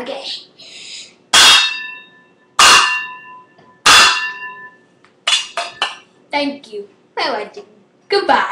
okay. Thank you for watching. Goodbye.